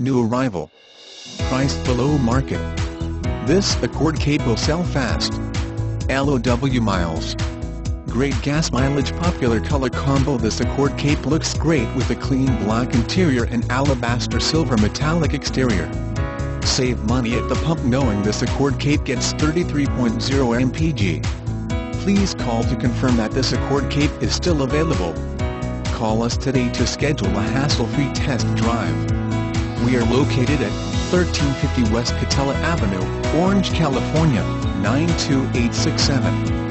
New arrival. Price below market. This Accord Cape will sell fast. LOW miles. Great gas mileage popular color combo This Accord Cape looks great with a clean black interior and alabaster silver metallic exterior. Save money at the pump knowing this Accord Cape gets 33.0 mpg. Please call to confirm that this Accord Cape is still available. Call us today to schedule a hassle-free test drive. We are located at 1350 West Katella Avenue, Orange, California, 92867.